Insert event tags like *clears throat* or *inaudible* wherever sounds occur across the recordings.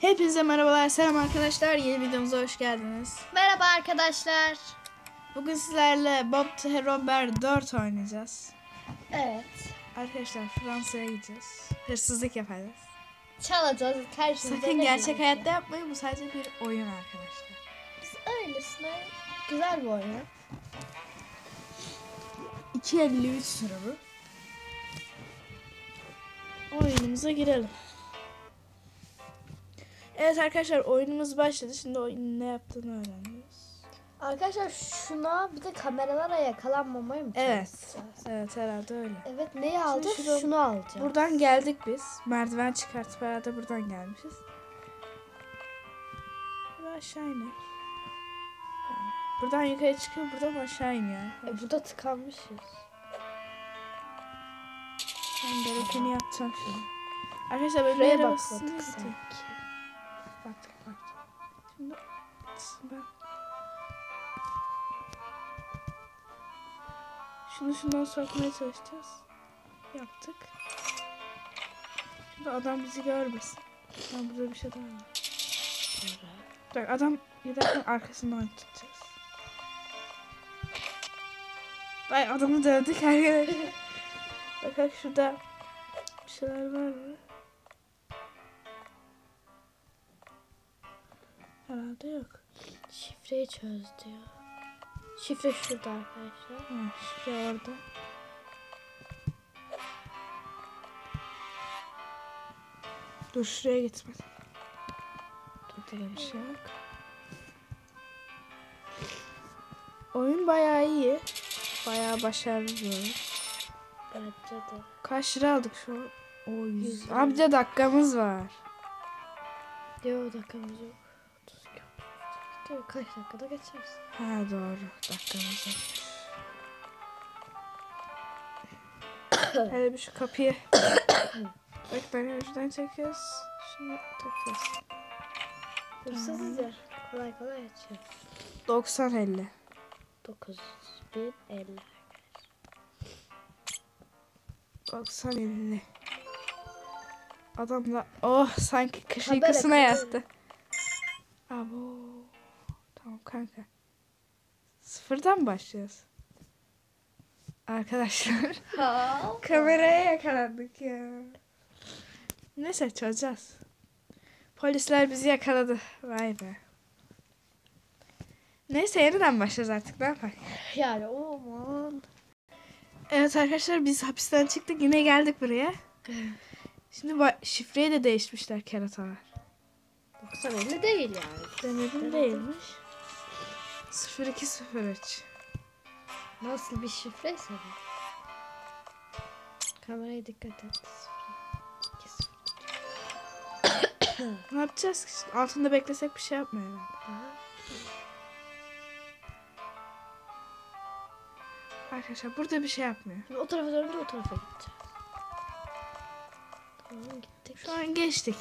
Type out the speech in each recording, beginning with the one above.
Hepinize merhabalar, selam arkadaşlar. Yeni videomuza hoş geldiniz. Merhaba arkadaşlar. Bugün sizlerle Bob the Hero Bear 4 oynayacağız. Evet. Arkadaşlar Fransa'ya gideceğiz. Hırsızlık yapacağız. Çalacağız. Karşınıza Sakın gerçek hayatta yapmayın. Bu sadece bir oyun arkadaşlar. Biz öylesine güzel bir oyun. 2.53 sıra bu. Oyunumuza girelim. Evet arkadaşlar oyunumuz başladı. Şimdi oyunun ne yaptığını öğreniyoruz. Arkadaşlar şuna bir de kameralara yakalanmamaya mı Evet. çalışacağız? Evet herhalde öyle. Evet neyi alacağız? şurada- Şunu alacağız. Buradan geldik biz. Merdiven çıkartıp herhalde buradan gelmişiz. Burada aşağı iner. Yani buradan yukarı çıkıyor, buradan aşağı iniyor. E, burada tıkanmışız. Ben gerekeni yapacağım şimdi. Arkadaşlar böyle Şuraya bakmadık sanki. Şunu şundan sokmaya çalışacağız. Yaptık. Şimdi adam bizi görmesin. Ben burada bir şey daha var. Bak adam giderken arkasından tutacağız. Vay adamı dövdük arkadaşlar. bak bak şurada bir şeyler var mı? Herhalde yok. Şifreyi çöz diyor. Şifre şurada arkadaşlar. Ha, şuraya orada. Dur şuraya gitme. Burada bir şey yok. Oyun bayağı iyi. Bayağı başarılı bir oyun. Bence de. Kaç lira aldık şu an? O 100. Yüz lira. Abi de dakikamız var. Yok dakikamız yok. 32. Değil mi? Kaç dakikada geçeriz. Ha doğru. Dakikamız var. *coughs* Hele bir şu kapıyı. Bak ben şuradan çekiyoruz. Şunu takıyoruz. Hırsızız ya. Kolay kolay açıyor. 90 50. 9050. 90 50. Adam da oh sanki kış Kamera, uykusuna kamera. yattı. Abo. Tamam kanka. Sıfırdan başlıyoruz? Arkadaşlar. *laughs* Kameraya yakalandık ya. Neyse çözeceğiz. Polisler bizi yakaladı. Vay be. Neyse yeniden başlayacağız artık ne yapalım. Yani aman. Evet arkadaşlar biz hapisten çıktık yine geldik buraya. Şimdi şifreyi de değişmişler keratalar. 9050 değil yani. Denedim değilmiş. 0203. Nasıl bir şifreyse bu. Kameraya dikkat et. *coughs* Ne yapacağız ki? şimdi? Altında beklesek bir şey yapmıyor herhalde. Arkadaşlar burada bir şey yapmıyor. Şimdi o tarafa dönünce o tarafa gideceğiz. Tamam gittik. Şu an geçtik.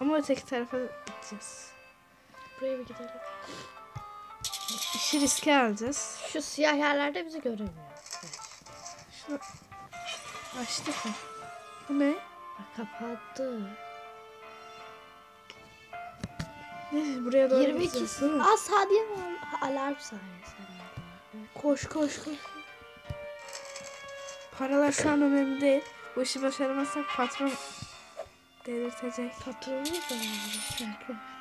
Ama öteki tarafa gideceğiz. Buraya bir gidelim. İşi riske alacağız. Şu siyah yerlerde bizi göremiyor. Şunu açtık mı? Bu ne? Bak kapattı. Ne? Buraya doğru 22. gideceğiz, değil mi? Aa var. Alarm herhalde. Koş koş koş. Paralar şu an önemli değil. Bu işi başaramazsak patron delirtecek. Patronumuz da var.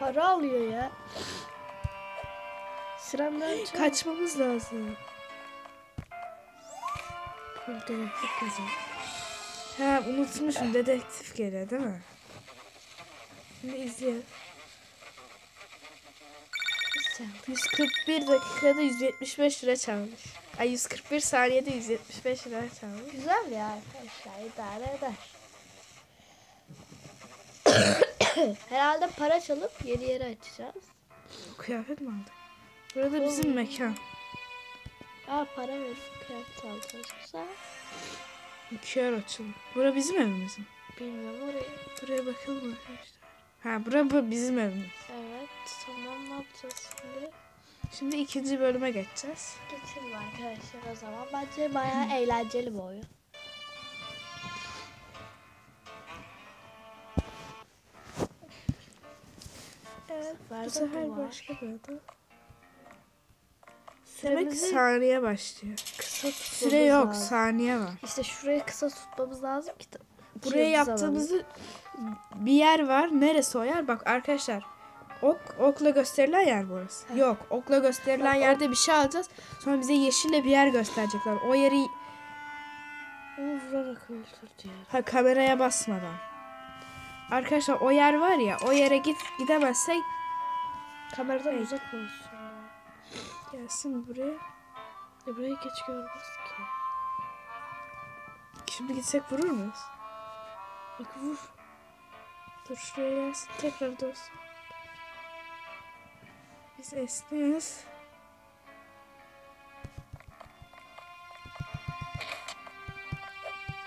Para alıyor ya. Sıramdan çok. Kaçmamız lazım. Dedektif kazan. Ha unutmuşum dedektif geliyor değil mi? Şimdi izleyelim. 141 dakikada 175 lira çalmış. Ay 141 saniyede 175 lira çalmış. Güzel ya arkadaşlar idare eder. *coughs* *coughs* Herhalde para çalıp yeni yere açacağız. Kıyafet mi aldık? Burada bizim mekan. Aa para verip kıyafet alacağız. Güzel. Kör açıldı. Bura bizim evimiz mi? Bilmiyorum orayı. Buraya bakalım arkadaşlar. Ha bura bu bizim evimiz. Evet tamam ne yapacağız şimdi? Şimdi ikinci bölüme geçeceğiz. Geçelim arkadaşlar o zaman. Bence bayağı *clears throat* eğlenceli bir oyun. Evet. Bu sefer başka bir ada. Demek ki Süremizi saniye başlıyor. kısa Süre yok, lazım. saniye var. İşte şuraya kısa tutmamız lazım ki. Buraya yaptığımızı bir yer var. Neresi o yer? Bak arkadaşlar. Ok, okla gösterilen yer burası. Ha. Yok. Okla gösterilen Bak, yerde bir şey alacağız. Sonra bize yeşille bir yer gösterecekler. O yeri. Onu vurarak öldür diyor. ha, kameraya basmadan. Arkadaşlar o yer var ya. O yere git gidemezsek Kameradan Hey. uzak olsun. gelsin buraya. E burayı geç görmez ki. Şimdi gitsek vurur muyuz? Bak vur. Dur şuraya gelsin. Tekrar olsun. Biz esniyoruz.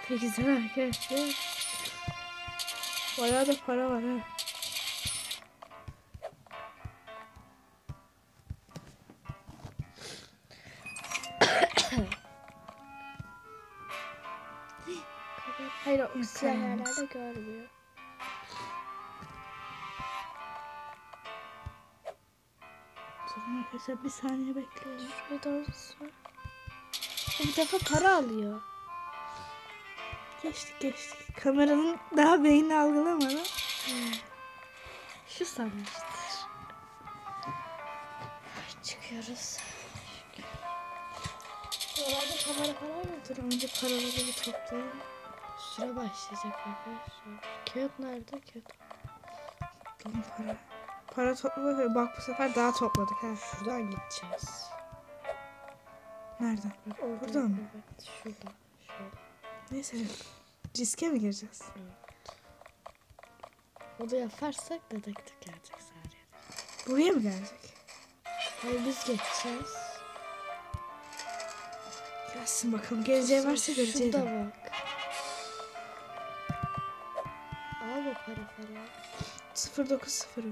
Peki güzel arkadaşlar. Bayağı da para var ha. *coughs* Hayır o Mükemmel. yerlerde görmüyor. Durun arkadaşlar bir saniye bekleyin. Sor. O bir defa para alıyor. Geçtik geçtik. Kameranın daha beyni algılamadı. Şu sanmıştır. Çıkıyoruz. Oralarda kamera falan mı? Dur önce paraları bir toplayayım. Süre başlayacak arkadaşlar. Kağıt nerede? Kağıt. Lan para. Para topladık. Bak bu sefer daha topladık ha. Şuradan gideceğiz. Nereden? Oradan, Buradan mı? Evet. Şurada. Şöyle. Neyse. Riske mi gireceğiz? O da yaparsak dedektif gelecek Sariye. Buraya mı gelecek? Hayır biz geçeceğiz. Gelsin bakalım. Geleceği varsa göreceğiz. Şurada bak. Al bu para falan. 0901.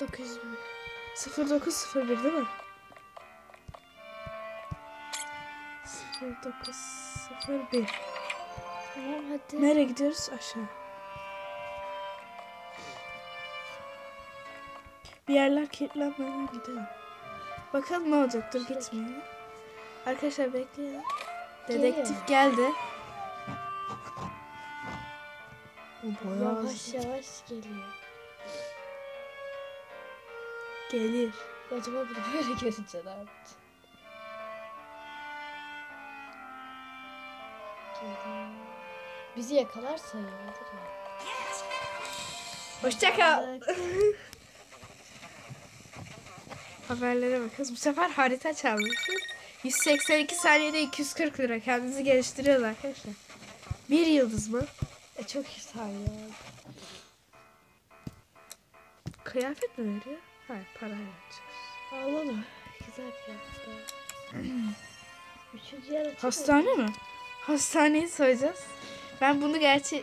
0901. 0901 değil mi? 0901. Tamam hadi. Nereye gidiyoruz? Aşağı. Bir yerler kilitlenmeden gidelim. Bakalım ne olacak. Dur gitmeyelim. Arkadaşlar bekleyin. Dedektif geldi. O bayağı Yavaş yavaş geliyor. gelir. Acaba bunu böyle görünce ne Bizi yakalarsa ya. Hoşça kal. *laughs* Haberlere bakıyoruz. Bu sefer harita çalmışız. 182 saniyede 240 lira. Kendinizi geliştiriyoruz arkadaşlar. Bir yıldız mı? E çok iyi saniye. Kıyafet mi veriyor? Hayır para vereceğiz. Alalım. Güzel kıyafetler. *clears throat* Üçüncü yer. Hastane mi? Hastaneyi soyacağız. Ben bunu gerçi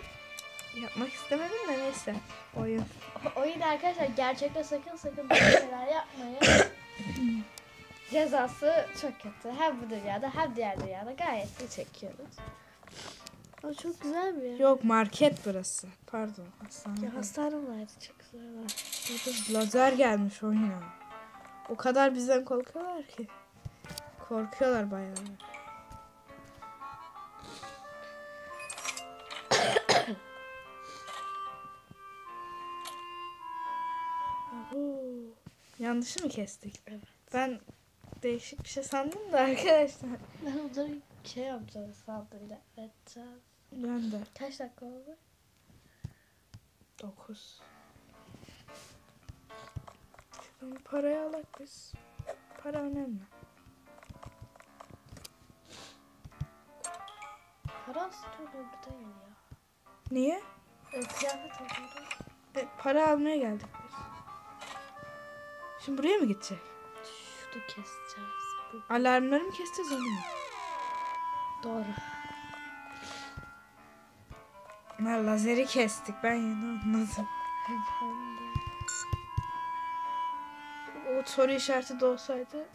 yapmak istemedim de neyse. Oyun. *laughs* O yüzden arkadaşlar gerçekte sakın sakın böyle *coughs* şeyler yapmayın. *coughs* Cezası çok kötü. Hem bu dünyada hem diğer dünyada gayet iyi çekiyoruz. O çok güzel bir yer. Yok market burası. Pardon hastane. Ya hastane vardı çok güzel var. Burada lazer gelmiş oyuna. O kadar bizden korkuyorlar ki. Korkuyorlar bayağı. Yanlışı mı kestik? Evet. Ben değişik bir şey sandım da arkadaşlar. *laughs* Ben onları şey yapacağım sandığıyla edeceğiz. Ben de. Kaç dakika oldu? 9. Şuradan parayı alak biz. Para önemli. Para aslında bu değil ya. Niye? E, kıyafet alıyoruz. E, para almaya geldik. Şimdi buraya mı gidecek? Şunu keseceğiz. Bu Alarmları mı keseceğiz onu mu? doğru. Ha, lazeri kestik ben yeni anladım. Ben de. O soru işareti de olsaydı.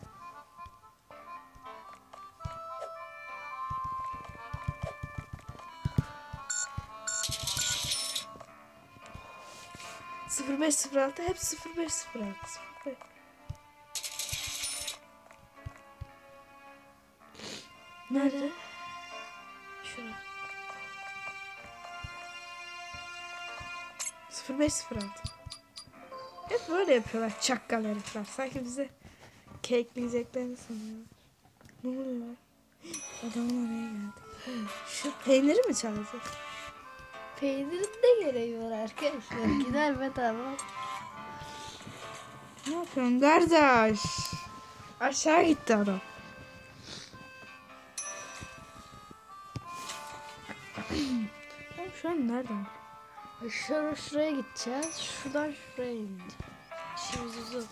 0506 hep 0506. 05. Nerede? Şurada. 0506. Hep böyle yapıyorlar çakkal herifler. Sanki bize kekleyeceklerini sanıyorlar. Ne oluyor? Adamın oraya geldi. Şu peyniri mi çalacak? Peynirin de gereği var arkadaşlar. Gider bedava. Ne yapıyorsun kardeş? Aşağı gitti adam. Ben şu an nereden? Şuraya, şuraya gideceğiz. Şuradan şuraya ineceğiz. İşimiz uzun.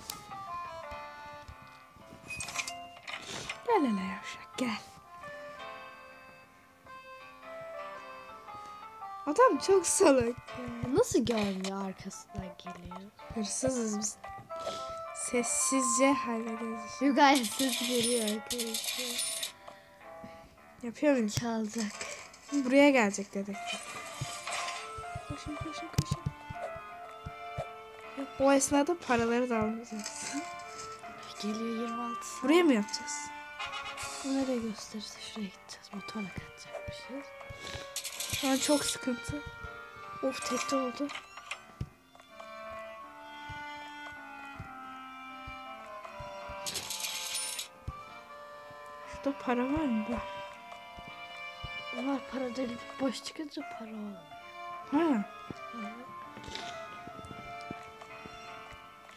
Gel hele yavşak gel. Adam çok salak. Ya Nasıl görmüyor arkasından geliyor? Hırsızız biz. Sessizce hallederiz. Gayet ses geliyor arkadaşlar. Yapıyor muyuz? Çalacak. Buraya gelecek dedektif. Koşun koşun koşun. O esnada paraları da almayacağız. Geliyor 26 saat. Buraya mı yapacağız? Bu nereye gösterirse şuraya gideceğiz. Motorla kaçacakmışız. Şu an çok sıkıntı. Of tekte oldu. Şurada para var mı? Var. Onlar para değil. Boş çıkınca para olmuyor. Ha.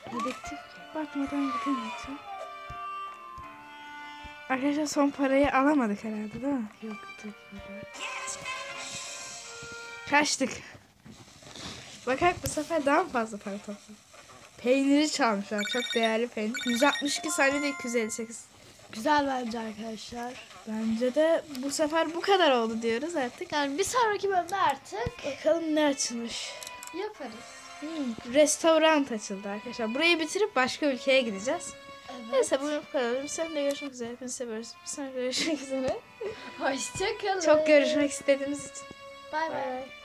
Dedektif. Bakmadan gidemeyeceğim. Arkadaşlar son parayı alamadık herhalde değil mi? Yoktu para. Kaçtık. Bakak bu sefer daha mı fazla para topladık? Peyniri çalmışlar. Çok değerli peynir. 162 saniyede 258. Güzel bence arkadaşlar. Bence de bu sefer bu kadar oldu diyoruz artık. Yani bir sonraki bölümde artık Bakalım ne açılmış. yaparız. Hmm, restoran açıldı arkadaşlar. Burayı bitirip başka ülkeye gideceğiz. Evet. Neyse bugün bu kadar. Bir seninle görüşmek üzere. Hepinizi seviyoruz. Bir sonraki görüşmek üzere. Hoşçakalın. Çok görüşmek istediğimiz için. Bay bay.